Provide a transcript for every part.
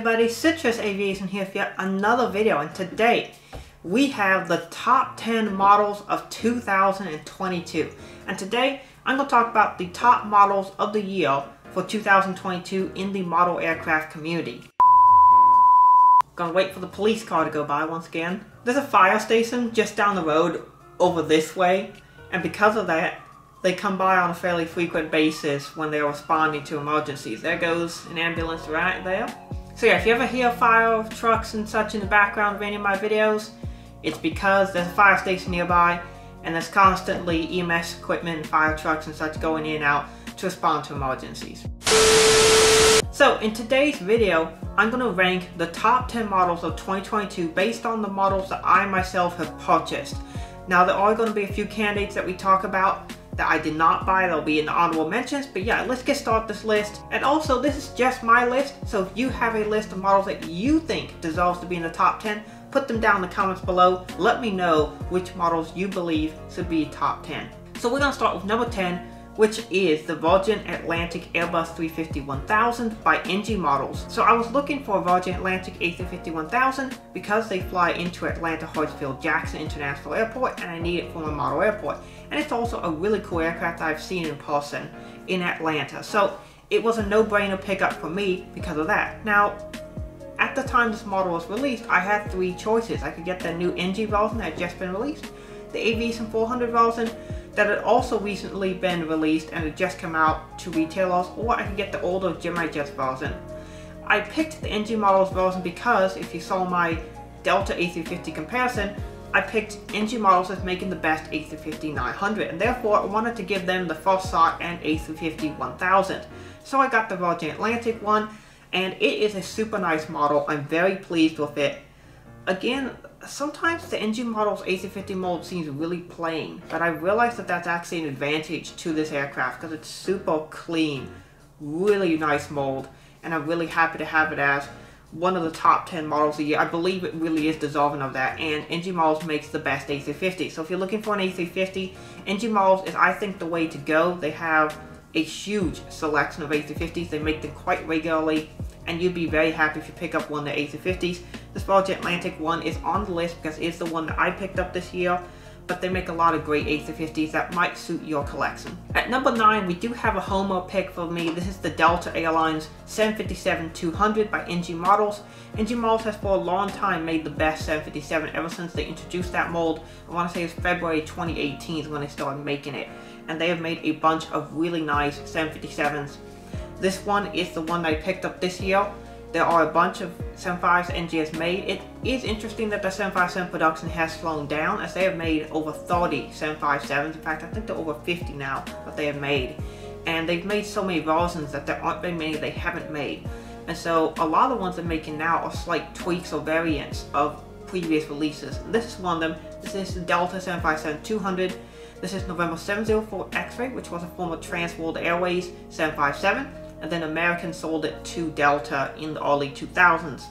everybody? Citrus Aviation here for another video and today we have the top 10 models of 2022 and today I'm going to talk about the top models of the year for 2022 in the model aircraft community. Gonna wait for the police car to go by once again. There's a fire station just down the road over this way and because of that they come by on a fairly frequent basis when they're responding to emergencies. There goes an ambulance right there. So yeah, if you ever hear fire trucks and such in the background of any of my videos, it's because there's a fire station nearby and there's constantly EMS equipment fire trucks and such going in and out to respond to emergencies. So in today's video, I'm going to rank the top 10 models of 2022 based on the models that I myself have purchased. Now there are going to be a few candidates that we talk about that I did not buy. They'll be in the honorable mentions. But yeah, let's get started this list. And also, this is just my list. So if you have a list of models that you think deserves to be in the top 10, put them down in the comments below. Let me know which models you believe should be top 10. So we're going to start with number 10, which is the Virgin Atlantic Airbus 350-1000 by NG Models. So I was looking for a Virgin Atlantic A350-1000 because they fly into Atlanta Hartsfield Jackson International Airport and I need it for my model airport. And it's also a really cool aircraft I've seen in person in Atlanta. So it was a no-brainer pickup for me because of that. Now, at the time this model was released, I had three choices. I could get the new NG version that had just been released, the Aviation 400 version, that had also recently been released and had just come out to retailers, or I could get the older Gemini Jets version. I picked the NG models version because if you saw my Delta A350 comparison, I picked NG models as making the best A350 900 and therefore I wanted to give them the shot and A350 1000. So I got the Virgin Atlantic one and it is a super nice model. I'm very pleased with it. Again, sometimes the NG model's A350 mold seems really plain, but I realized that that's actually an advantage to this aircraft because it's super clean, really nice mold, and I'm really happy to have it as one of the top 10 models a year. I believe it really is dissolving of that, and NG Models makes the best A350. So if you're looking for an A350, NG Models is, I think, the way to go. They have a huge selection of A350s. They make them quite regularly, and you'd be very happy if you pick up one of the A350s. This Virgin Atlantic one is on the list because it's the one that I picked up this year, but they make a lot of great A350s that might suit your collection. At number 9, we do have a homo pick for me. This is the Delta Airlines 757-200 by NG Models. NG Models has for a long time made the best 757 ever since they introduced that mold. I want to say it's February 2018 is when they started making it. And they have made a bunch of really nice 757s. This one is the one I picked up this year there are a bunch of 7.5s NG has made. It is interesting that the 757 production has slowed down as they have made over 30 757s. In fact, I think they're over 50 now that they have made. And they've made so many versions that there aren't very many they haven't made. And so a lot of the ones they're making now are slight tweaks or variants of previous releases. This is one of them. This is the Delta 757-200. This is November 704 X-Ray, which was a former Transworld Airways 757 and then American sold it to Delta in the early 2000s.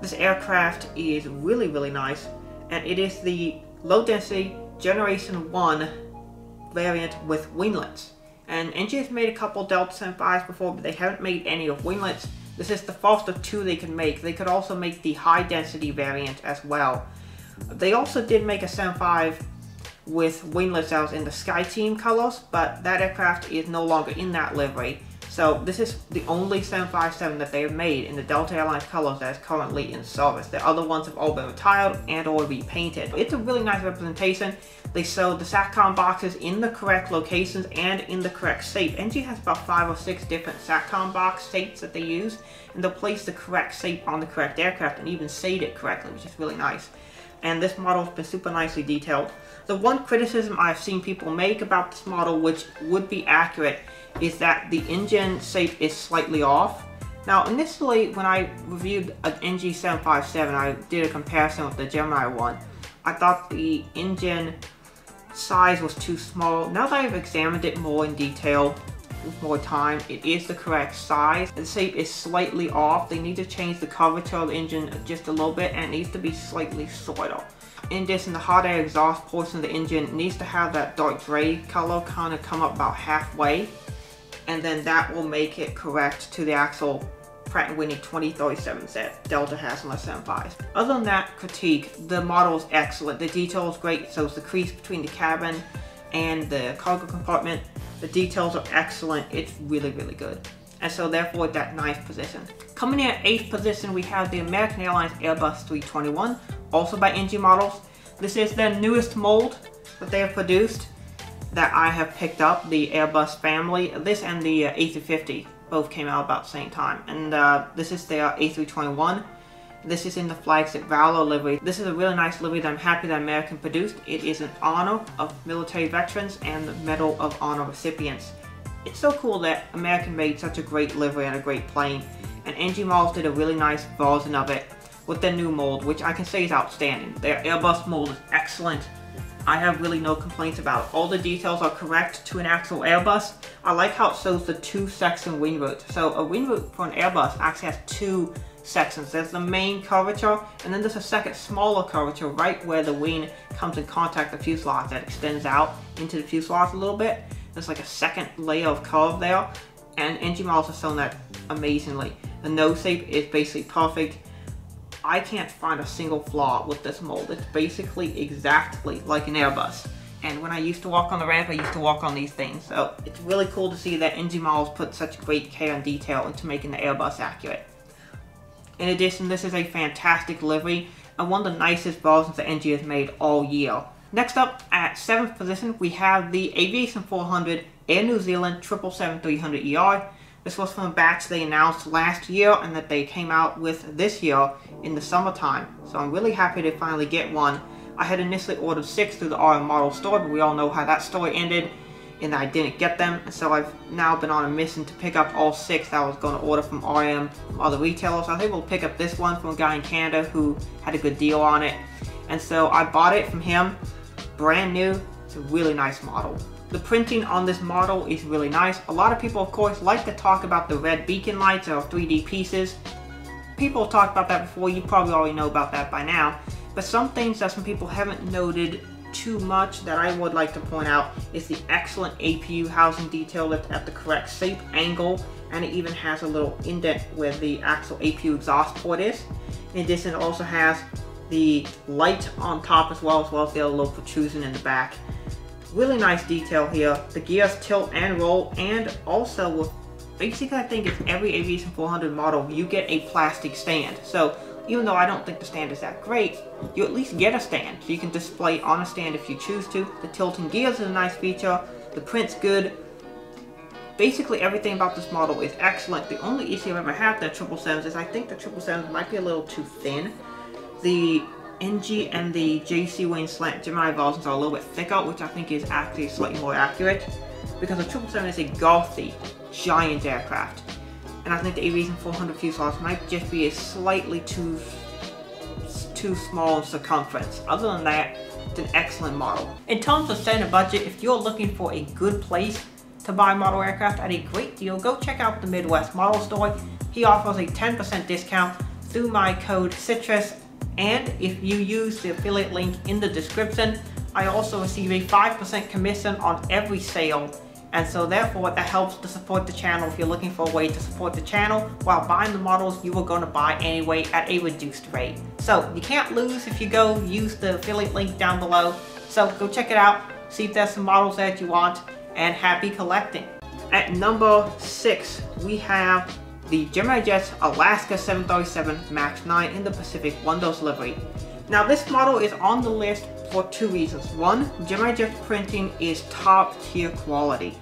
This aircraft is really, really nice, and it is the low density Generation 1 variant with winglets. And NG has made a couple Delta 75s before, but they haven't made any of winglets. This is the first of two they can make. They could also make the high density variant as well. They also did make a 75 with winglets was in the SkyTeam colors, but that aircraft is no longer in that livery. So this is the only 757 that they have made in the Delta Airlines colors that is currently in service. The other ones have all been retired and or repainted. It's a really nice representation. They sewed the SATCOM boxes in the correct locations and in the correct shape. NG has about five or six different SATCOM box shapes that they use and they'll place the correct shape on the correct aircraft and even shade it correctly, which is really nice and this model has been super nicely detailed. The one criticism I've seen people make about this model, which would be accurate, is that the engine shape is slightly off. Now initially when I reviewed an NG757 I did a comparison with the Gemini one. I thought the engine size was too small. Now that I've examined it more in detail with more time, it is the correct size. The shape is slightly off. They need to change the curvature of the engine just a little bit and it needs to be slightly shorter. In addition, the hot air exhaust portion of the engine needs to have that dark gray color kind of come up about halfway and then that will make it correct to the actual Pratt & Whitney 2037s that Delta has on their 75s. Other than that critique, the model is excellent. The detail is great, so is the crease between the cabin and the cargo compartment. The details are excellent. It's really, really good. And so therefore that ninth position. Coming in at eighth position, we have the American Airlines Airbus 321, also by NG Models. This is their newest mold that they have produced that I have picked up, the Airbus family. This and the uh, A350 both came out about the same time. And uh, this is their A321. This is in the flagship Valor livery. This is a really nice livery that I'm happy that American produced. It is an honor of military veterans and the Medal of Honor recipients. It's so cool that American made such a great livery and a great plane. And NG Models did a really nice version of it with their new mold, which I can say is outstanding. Their Airbus mold is excellent. I have really no complaints about. All the details are correct to an actual Airbus. I like how it shows the two section wing root. So a wing root for an Airbus actually has two sections. There's the main curvature, and then there's a second smaller curvature right where the wing comes in contact the fuselage that extends out into the fuselage a little bit. There's like a second layer of curve there, and NG models have shown that amazingly. The nose shape is basically perfect. I can't find a single flaw with this mold. It's basically exactly like an Airbus. And when I used to walk on the ramp, I used to walk on these things. So it's really cool to see that NG models put such great care and detail into making the Airbus accurate. In addition, this is a fantastic livery and one of the nicest versions that NG has made all year. Next up, at 7th position, we have the Aviation 400 Air New Zealand 777-300ER. This was from a batch they announced last year and that they came out with this year in the summertime. So I'm really happy to finally get one. I had initially ordered six through the RM model store, but we all know how that story ended and I didn't get them. So I've now been on a mission to pick up all six that I was going to order from RM from other retailers. I think we'll pick up this one from a guy in Canada who had a good deal on it. And so I bought it from him, brand new. It's a really nice model. The printing on this model is really nice. A lot of people, of course, like to talk about the red beacon lights or 3D pieces. People talked about that before, you probably already know about that by now. But some things that some people haven't noted too much that I would like to point out is the excellent APU housing detail that's at the correct shape, angle, and it even has a little indent where the actual APU exhaust port is. In addition, it also has the light on top as well, as well as the little protrusion in the back. Really nice detail here. The gears tilt and roll, and also with basically I think it's every Aviation 400 model, you get a plastic stand. So even though I don't think the stand is that great, you at least get a stand, so you can display on a stand if you choose to. The tilting gears is a nice feature, the print's good. Basically everything about this model is excellent. The only issue I've ever had with the 777s is I think the 777s might be a little too thin. The NG and the JC Wing Slant Gemini versions are a little bit thicker, which I think is actually slightly more accurate, because the 777 is a gothy, giant aircraft and I think the Aviation 400 fuselage might just be a slightly too too small in circumference. Other than that, it's an excellent model. In terms of setting a budget, if you're looking for a good place to buy model aircraft at a great deal, go check out the Midwest Model Store. He offers a 10% discount through my code CITRUS, and if you use the affiliate link in the description, I also receive a 5% commission on every sale and so therefore that helps to support the channel if you're looking for a way to support the channel while buying the models you were going to buy anyway at a reduced rate. So you can't lose if you go use the affiliate link down below. So go check it out, see if there's some models that you want, and happy collecting. At number 6, we have the Gemini Jets Alaska 737 MAX 9 in the Pacific Windows livery. Now this model is on the list for two reasons. One, Gemini Jet printing is top tier quality.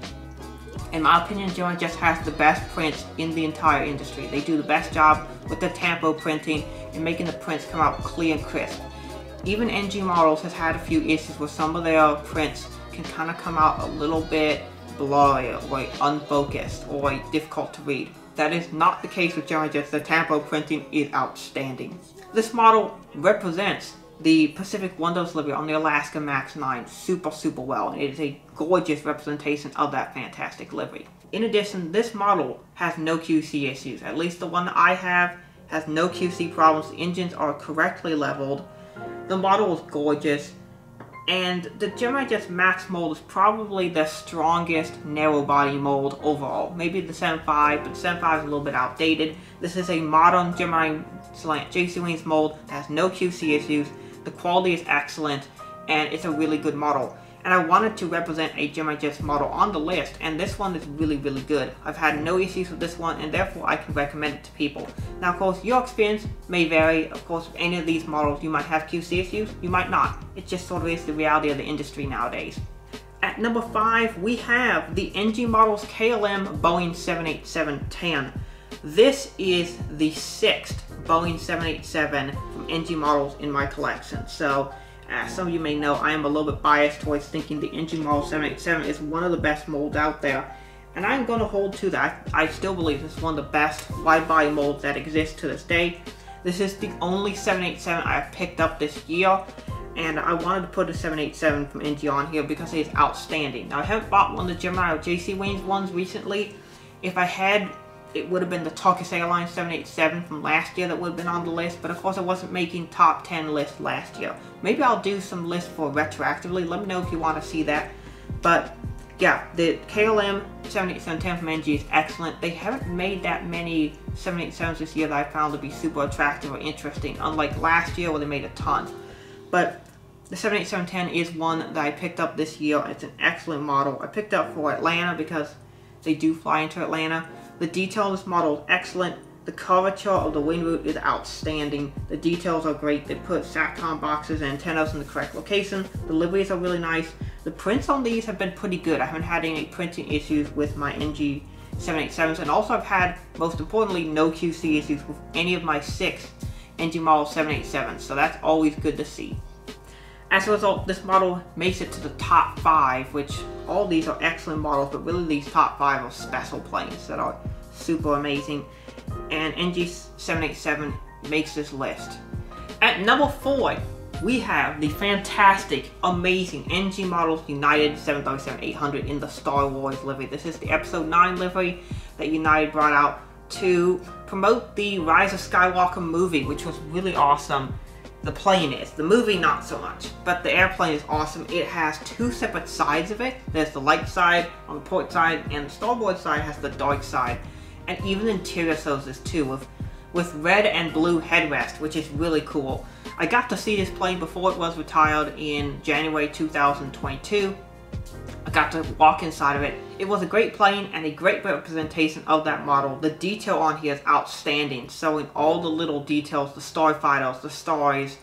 In my opinion, Gemini Jet has the best prints in the entire industry. They do the best job with the tampo printing and making the prints come out clear and crisp. Even NG Models has had a few issues where some of their prints can kind of come out a little bit blurry or unfocused or difficult to read. That is not the case with Gemini Jets. The tampo printing is outstanding. This model represents the Pacific Windows livery on the Alaska Max 9 super, super well. It is a gorgeous representation of that fantastic livery. In addition, this model has no QC issues. At least the one that I have has no QC problems. The engines are correctly leveled. The model is gorgeous. And the Gemini Jets Max mold is probably the strongest narrow body mold overall. Maybe the 7.5, but the 7.5 is a little bit outdated. This is a modern Gemini Slant JC Wings mold has no QC issues. The quality is excellent, and it's a really good model and I wanted to represent a Gemini Jets model on the list, and this one is really, really good. I've had no issues with this one, and therefore I can recommend it to people. Now, of course, your experience may vary. Of course, with any of these models, you might have QC issues, you might not. It just sort of is the reality of the industry nowadays. At number 5, we have the NG Models KLM Boeing 787-10. This is the sixth Boeing 787 from NG Models in my collection. So as some of you may know, I am a little bit biased towards thinking the NG Model 787 is one of the best molds out there. And I'm going to hold to that. I still believe this is one of the best wide body molds that exists to this day. This is the only 787 I've picked up this year. And I wanted to put a 787 from NG on here because it is outstanding. Now, I haven't bought one of the Gemini or JC Wings ones recently. If I had, it would have been the Turkish Airlines 787 from last year that would have been on the list, but of course I wasn't making top 10 lists last year. Maybe I'll do some lists for retroactively, let me know if you want to see that. But yeah, the KLM 787-10 from NG is excellent. They haven't made that many 787s this year that I found to be super attractive or interesting, unlike last year where they made a ton. But the 787-10 is one that I picked up this year. It's an excellent model. I picked up for Atlanta because they do fly into Atlanta. The detail of this model is excellent. The curvature of the wing root is outstanding. The details are great. They put SATCOM boxes and antennas in the correct location. The liveries are really nice. The prints on these have been pretty good. I haven't had any printing issues with my NG 787s and also I've had, most importantly, no QC issues with any of my six NG model 787s. So that's always good to see. As a result, this model makes it to the top 5, which all these are excellent models, but really these top 5 are special planes that are super amazing. And NG787 makes this list. At number 4, we have the fantastic, amazing NG Models United 737-800 in the Star Wars livery. This is the Episode 9 livery that United brought out to promote the Rise of Skywalker movie, which was really awesome the plane is. The movie, not so much. But the airplane is awesome. It has two separate sides of it. There's the light side on the port side, and the starboard side has the dark side. And even the interior shows this too, with, with red and blue headrest, which is really cool. I got to see this plane before it was retired in January 2022 got to walk inside of it. It was a great plane and a great representation of that model. The detail on here is outstanding, showing all the little details, the starfighters, the stars,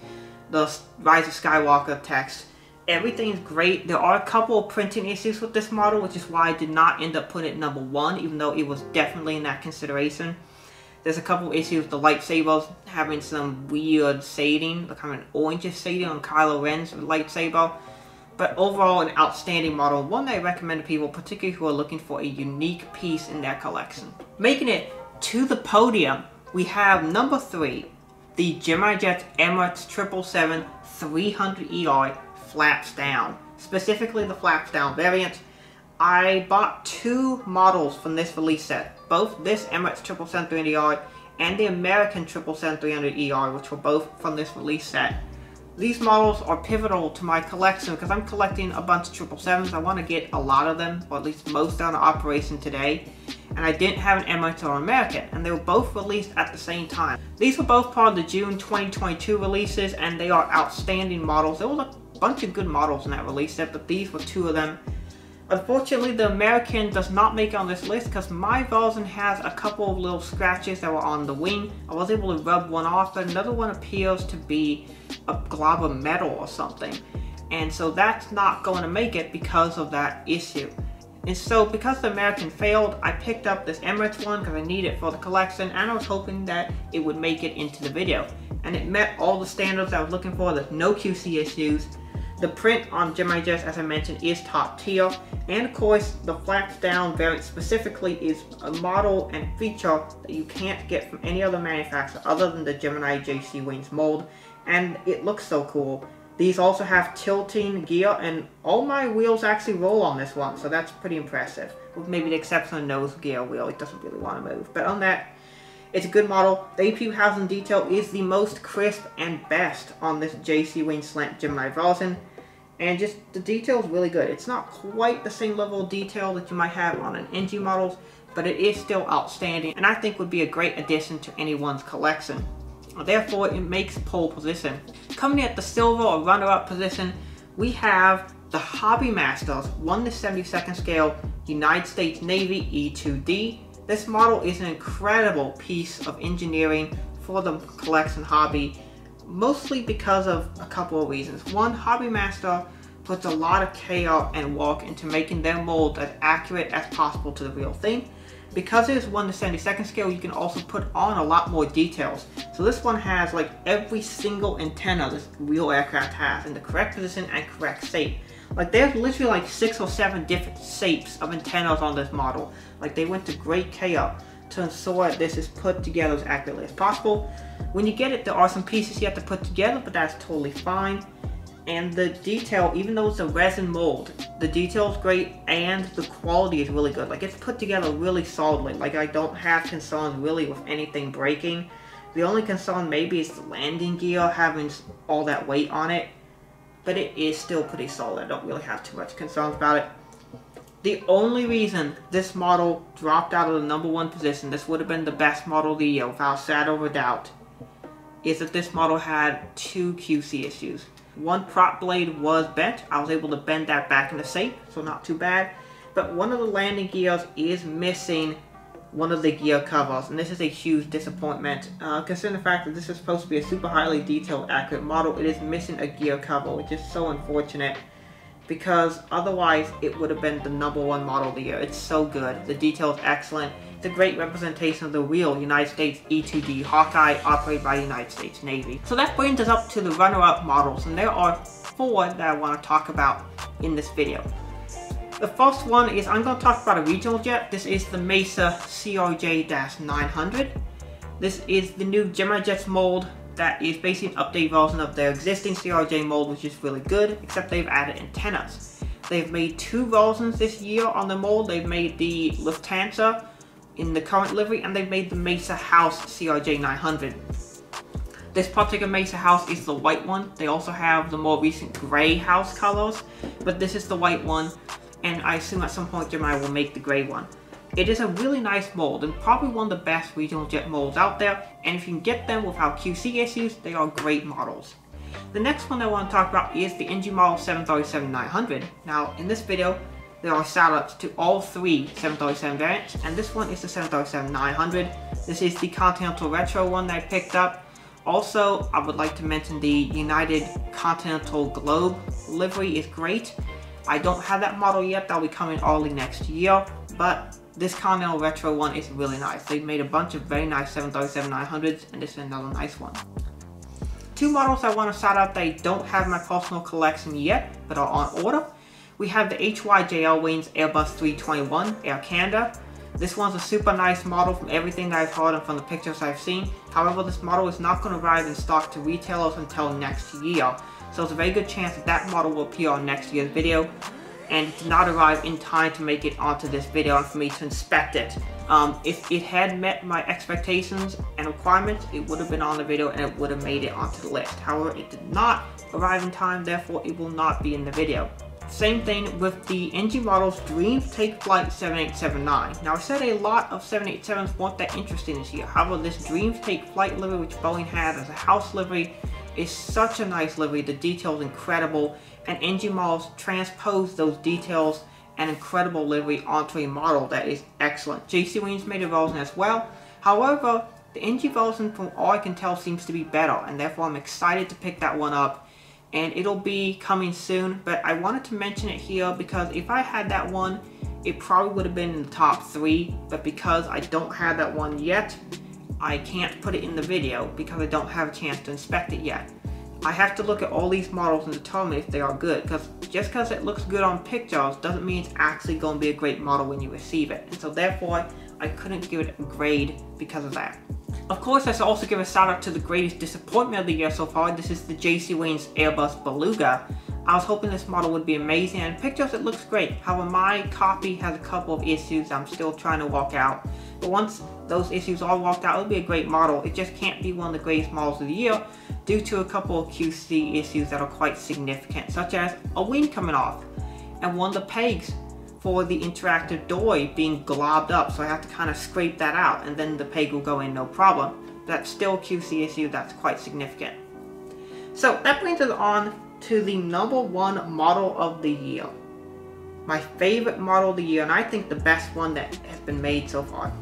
the Rise of Skywalker text. Everything's great. There are a couple of printing issues with this model, which is why I did not end up putting it number one, even though it was definitely in that consideration. There's a couple issues with the lightsabers having some weird shading, like kind of an orange shading on Kylo Ren's lightsaber but overall an outstanding model, one that I recommend to people, particularly who are looking for a unique piece in their collection. Making it to the podium, we have number three, the Gemini Jets Emirates 777 300ER flaps down. Specifically the flaps down variant. I bought two models from this release set, both this Emirates 777 300ER and the American 777 300ER, which were both from this release set. These models are pivotal to my collection because I'm collecting a bunch of 777s. I want to get a lot of them, or at least most out of operation today. And I didn't have an or American, and they were both released at the same time. These were both part of the June 2022 releases, and they are outstanding models. There was a bunch of good models in that release set, but these were two of them Unfortunately, the American does not make it on this list because my version has a couple of little scratches that were on the wing. I was able to rub one off, but another one appears to be a glob of metal or something. And so that's not going to make it because of that issue. And so because the American failed, I picked up this Emirates one because I need it for the collection and I was hoping that it would make it into the video. And it met all the standards I was looking for. There's no QC issues. The print on Gemini Jets, as I mentioned, is top tier. And of course, the flaps down variant specifically is a model and feature that you can't get from any other manufacturer other than the Gemini JC Wings mold. And it looks so cool. These also have tilting gear and all my wheels actually roll on this one, so that's pretty impressive. With maybe the exception of the nose gear wheel, it doesn't really want to move. But on that, it's a good model. The APU housing detail is the most crisp and best on this JC Wing Slant Gemini version and just the detail is really good. It's not quite the same level of detail that you might have on an NG models, but it is still outstanding and I think would be a great addition to anyone's collection. Therefore, it makes pole position. Coming at the silver or runner-up position, we have the Hobby Masters 1 to 72nd scale United States Navy E2D. This model is an incredible piece of engineering for the collection hobby, mostly because of a couple of reasons. One, Hobby Master puts a lot of care and work into making their mold as accurate as possible to the real thing. Because it is 1 to 72nd scale, you can also put on a lot more details. So this one has like every single antenna this real aircraft has in the correct position and correct shape. Like there's literally like six or seven different shapes of antennas on this model. Like they went to great care to ensure this is put together as accurately as possible. When you get it, there are some pieces you have to put together, but that's totally fine and the detail, even though it's a resin mold, the detail is great and the quality is really good. Like it's put together really solidly. Like I don't have concerns really with anything breaking. The only concern maybe is the landing gear having all that weight on it, but it is still pretty solid. I don't really have too much concerns about it. The only reason this model dropped out of the number one position, this would have been the best model of the year without shadow of a doubt, is that this model had two QC issues. One prop blade was bent. I was able to bend that back into shape, so not too bad. But one of the landing gears is missing one of the gear covers, and this is a huge disappointment. Uh, considering the fact that this is supposed to be a super highly detailed, accurate model, it is missing a gear cover, which is so unfortunate because otherwise it would have been the number one model of the year. It's so good. The detail is excellent. It's a great representation of the real United States E-2D Hawkeye operated by the United States Navy. So that brings us up to the runner-up models, and there are four that I want to talk about in this video. The first one is I'm going to talk about a regional jet. This is the Mesa CRJ-900. This is the new Gemini Jets mold that is basically an update version of their existing CRJ mold, which is really good, except they've added antennas. They've made two versions this year on the mold. They've made the Lufthansa in the current livery, and they've made the Mesa House CRJ 900. This particular Mesa House is the white one. They also have the more recent gray house colors, but this is the white one, and I assume at some point Gemini will make the gray one. It is a really nice mold and probably one of the best regional jet molds out there, and if you can get them without QC issues, they are great models. The next one I want to talk about is the NG Model 737-900. Now, in this video, there are shoutouts to all three 737 variants, and this one is the 737-900. This is the Continental Retro one that I picked up. Also, I would like to mention the United Continental Globe livery is great. I don't have that model yet, that'll be coming early next year, but this Continental Retro one is really nice. They've made a bunch of very nice 737-900s and this is another nice one. Two models I want to shout out that I don't have my personal collection yet, but are on order. We have the HYJL Wings Airbus 321 Air Canada. This one's a super nice model from everything I've heard and from the pictures I've seen. However, this model is not going to arrive in stock to retailers until next year. So it's a very good chance that that model will appear on next year's video and it did not arrive in time to make it onto this video and for me to inspect it. Um, if it had met my expectations and requirements, it would have been on the video and it would have made it onto the list. However, it did not arrive in time, therefore it will not be in the video. Same thing with the NG models Dream Take Flight 7879. Now I said a lot of 787s weren't that interesting this year. However, this Dream Take Flight livery which Boeing had as a house livery is such a nice livery. The detail is incredible and NG models transpose those details and incredible livery onto a model that is excellent. JC Wings made a version as well. However, the NG version from all I can tell seems to be better and therefore I'm excited to pick that one up and it'll be coming soon but I wanted to mention it here because if I had that one it probably would have been in the top three but because I don't have that one yet I can't put it in the video because I don't have a chance to inspect it yet. I have to look at all these models and determine if they are good because just because it looks good on pictures doesn't mean it's actually going to be a great model when you receive it. And so therefore, I couldn't give it a grade because of that. Of course, I should also give a shout out to the greatest disappointment of the year so far. This is the JC Wings Airbus Beluga. I was hoping this model would be amazing and pictures it looks great. However, my copy has a couple of issues I'm still trying to walk out. But once those issues all walked out, it'll be a great model. It just can't be one of the greatest models of the year due to a couple of QC issues that are quite significant, such as a wing coming off and one of the pegs for the interactive door being globbed up, so I have to kind of scrape that out and then the peg will go in no problem. That's still a QC issue that's quite significant. So that brings us on to the number one model of the year. My favorite model of the year, and I think the best one that has been made so far.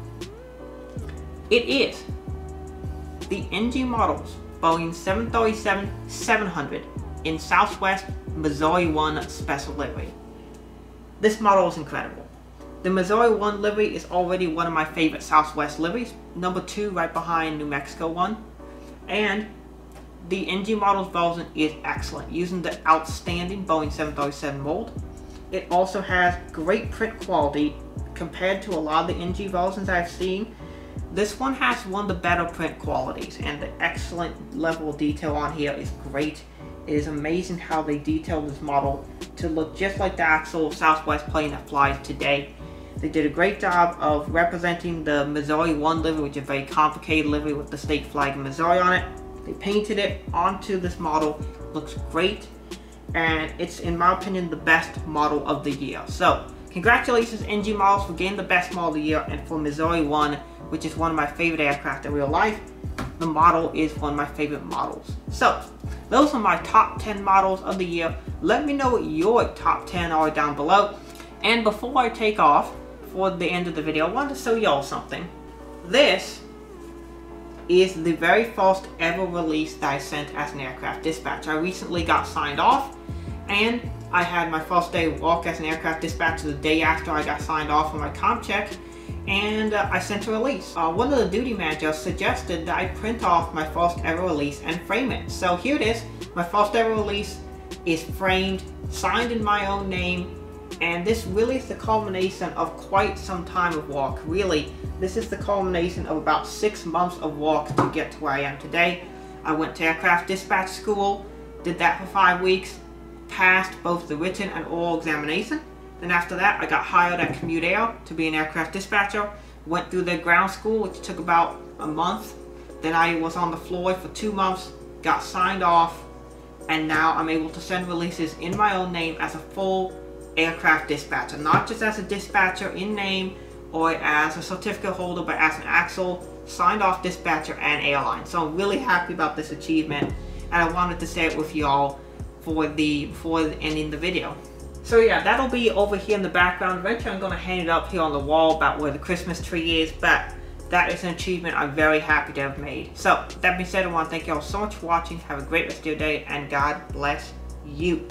It is the NG Models Boeing 737-700 in Southwest Missouri 1 Special Livery. This model is incredible. The Missouri 1 livery is already one of my favorite Southwest liveries, number 2 right behind New Mexico 1. And the NG Models version is excellent, using the outstanding Boeing 737 mold. It also has great print quality compared to a lot of the NG versions I've seen. This one has one of the better print qualities and the excellent level of detail on here is great. It is amazing how they detailed this model to look just like the actual Southwest plane that flies today. They did a great job of representing the Missouri 1 livery, which is a very complicated livery with the state flag of Missouri on it. They painted it onto this model, looks great, and it's in my opinion the best model of the year. So, congratulations NG Models for getting the best model of the year and for Missouri 1 which is one of my favorite aircraft in real life. The model is one of my favorite models. So, those are my top 10 models of the year. Let me know what your top 10 are down below. And before I take off for the end of the video, I wanted to show y'all something. This is the very first ever release that I sent as an aircraft dispatch. I recently got signed off and I had my first day walk as an aircraft dispatcher the day after I got signed off on my comp check and uh, I sent a release. Uh, one of the duty managers suggested that I print off my first ever release and frame it. So here it is. My first ever release is framed, signed in my own name, and this really is the culmination of quite some time of work. Really, this is the culmination of about six months of work to get to where I am today. I went to aircraft dispatch school, did that for five weeks, passed both the written and oral examination, then after that, I got hired at CommutAir to be an aircraft dispatcher. Went through the ground school, which took about a month. Then I was on the floor for two months, got signed off, and now I'm able to send releases in my own name as a full aircraft dispatcher. Not just as a dispatcher in name or as a certificate holder, but as an actual signed off dispatcher and airline. So I'm really happy about this achievement, and I wanted to share it with y'all for the before ending the video. So yeah, that'll be over here in the background. Eventually I'm going to hang it up here on the wall about where the Christmas tree is, but that is an achievement I'm very happy to have made. So, that being said, I want to thank you all so much for watching. Have a great rest of your day, and God bless you.